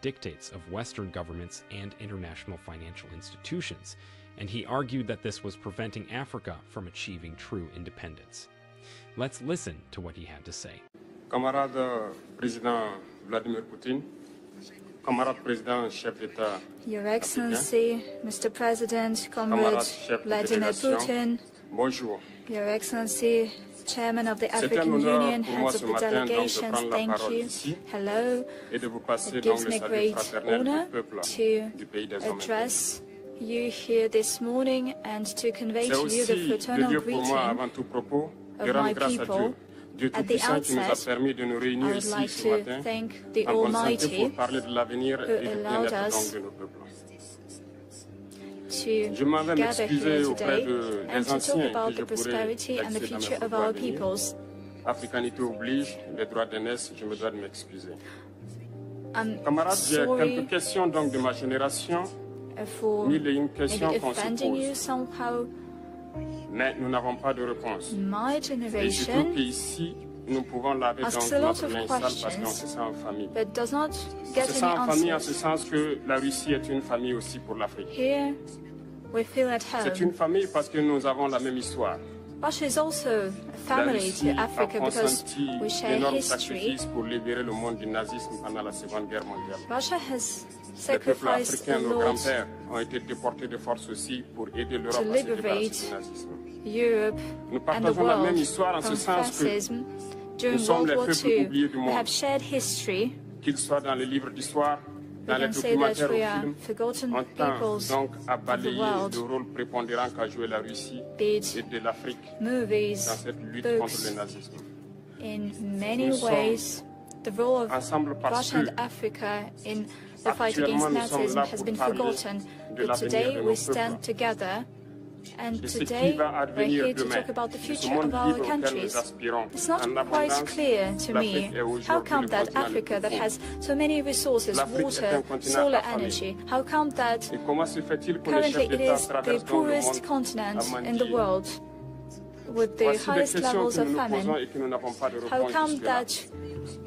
dictates of Western governments and international financial institutions, and he argued that this was preventing Africa from achieving true independence. Let's listen to what he had to say. Camarade président Vladimir Poutine, camarade président chef d'État, Your Excellency, Mr. President, Comrade camarade Vladimir Putin, bonjour. Your Excellency, Chairman of the African Union, heads of the matin donc de delegations, thank you. Hello. It gives me great honor to du pays des hommes et des address you here this morning and to convey to you the fraternal Dieu pour moi greeting. avant tout propos of my people. At the Tout-Puissant qui nous a outset, permis de nous I would like to thank the en bonne santé Almighty pour parler de l'avenir who allowed us Je m'en vais gather m'excuser here auprès today de, and des to talk anciens the je pourrais prosperity and the future of our peoples. Africanité oblige, les droits d'aînesse, je me dois de m'excuser. Camarades, j'ai quelques questions donc de ma génération, mille et une questions qu'on se pose, mais nous n'avons pas de réponse. My Et je trouve generation qu'ici, nous pouvons laver donc notre linge sale parce qu'on se sent en famille. On se sent en famille en ce sens que la Russie est une famille aussi pour l'Afrique. Here we feel at C'est une famille parce que nous avons la même histoire. Russia is also a family to Africa because we share history. pour libérer le monde du nazisme pendant la Seconde Guerre mondiale. Russia has sacrificed lot grands-pères, ont été déportés de force aussi pour aider l'Europe à se débarrasser du nazisme. Europe Nous the partageons la même histoire en ce sens que, during nous sommes World les peuples oubliés du monde. qu'ils soient dans les livres d'histoire, We can say that we are forgotten peoples donc à the balayer world, le rôle prépondérant qu'a joué la Russie et de l'Afrique dans movies, cette lutte contre le nazisme. In many ways, the role of Russia and Africa in the fight against Nazism has been forgotten. But today we stand together, and de ce qui today we're here to talk about the future of our countries. It's not quite clear to me how come that Africa that has so many resources, L'Afrique est un water, solar energy, how come that Et comment se fait-il que les currently it is the traversent donc le poorest continent in the world with the highest levels of nous nous posons famine? et que nous n'avons pas de How come that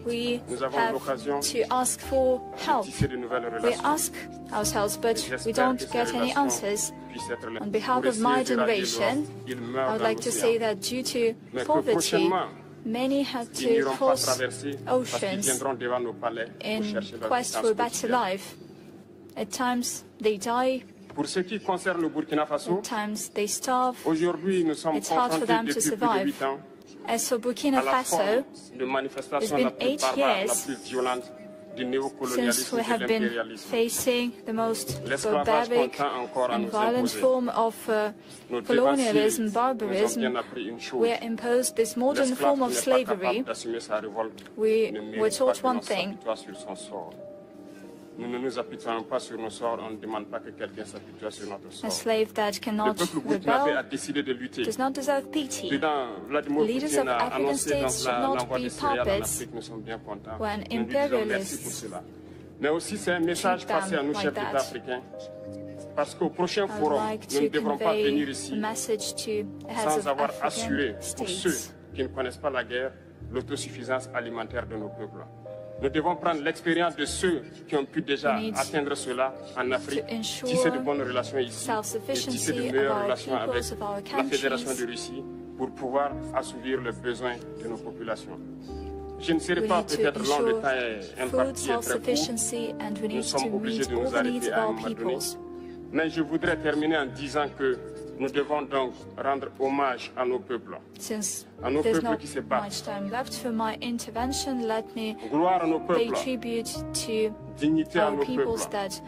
we have to ask for help? Tisser de nouvelles We ask ourselves, but we don't get any answers. puissent être là On behalf of my generation, l'Europe. Ils meurent I would like to say that due to poverty, many had to cross traverser parce qu'ils oceans viendront devant nos palais pour in quest for a better life. At times they die, Pour ce qui concerne le Burkina Faso, they starve. aujourd'hui nous sommes It's hard for confrontés them to depuis plus de survive. ans As for Burkina Faso, forme de manifestation it's been eight years plus violente du since we have been facing the most barbaric continue encore à and violent form of uh, colonialism, dévanciers nous ont barbarism, bien appris une chose. we are imposed this modern form of slavery. capable d'assumer sa révolte We were taught one thing. Nous ne nous apitoyons pas sur nos sorts, on ne demande pas que quelqu'un s'apitoie sur notre A sort. slave that Le cannot peuple burkinabé a rebel décidé de lutter. does not deserve pity. Président Vladimir Leaders Poutine a annoncé not l'envoi des céréales en Afrique. Nous sommes bien contents. when Nous lui disons merci pour cela. Mais aussi, c'est un message passé à nos chefs d'État africains. Parce qu'au prochain forum, like nous ne devrons pas venir ici a sans avoir assuré pour ceux qui ne connaissent pas la guerre l'autosuffisance alimentaire de nos peuples. Nous devons prendre l'expérience de ceux qui ont pu déjà atteindre cela en Afrique, tisser de bonnes relations ici et tisser de meilleures relations avec la Fédération de Russie pour pouvoir assouvir les besoins de nos populations. Je ne serai pas peut-être long, le ensure temps est imparti et très court. Nous sommes obligés de nous arrêter of à un our moment donné. Peoples. Mais je voudrais terminer en disant que nous devons donc rendre hommage à nos peuples. Since À nos there's peuples not qui se battent. much time left for my intervention, let me Gloire à nos pay peuples, tribute to dignité à our nos peoples peuples, that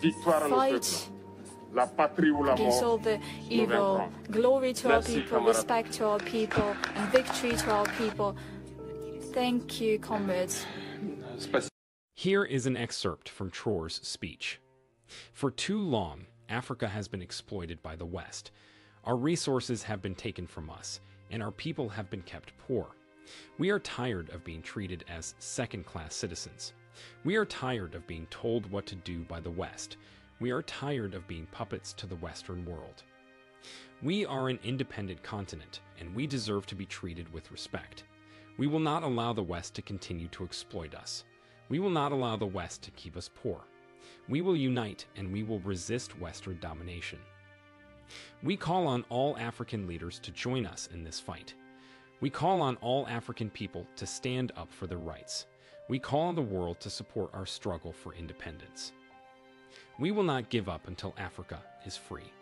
victoire à nos fight peuples, la patrie ou la against all the evil. Glory to our people, camarades. respect to our people, and victory to our people. Thank you, comrades. Here is an excerpt from Traore's speech. For too long, Africa has been exploited by the West. Our resources have been taken from us, and our people have been kept poor. We are tired of being treated as second class citizens. We are tired of being told what to do by the West. We are tired of being puppets to the Western world. We are an independent continent, and we deserve to be treated with respect. We will not allow the West to continue to exploit us. We will not allow the West to keep us poor. We will unite and we will resist Western domination. We call on all African leaders to join us in this fight. We call on all African people to stand up for their rights. We call on the world to support our struggle for independence. We will not give up until Africa is free.